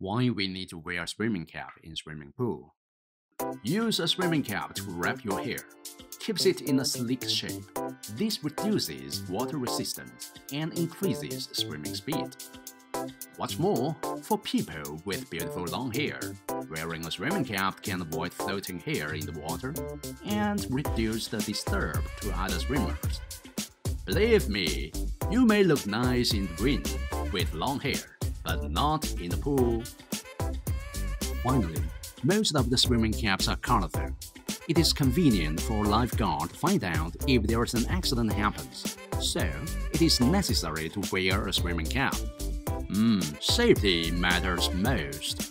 Why we need to wear a swimming cap in swimming pool. Use a swimming cap to wrap your hair. Keeps it in a sleek shape. This reduces water resistance and increases swimming speed. What's more, for people with beautiful long hair, wearing a swimming cap can avoid floating hair in the water and reduce the disturb to other swimmers. Believe me, you may look nice in the wind with long hair, but not in the pool. Finally, most of the swimming caps are colorful. It is convenient for lifeguard to find out if there is an accident happens, so it is necessary to wear a swimming cap. Mmm, safety matters most.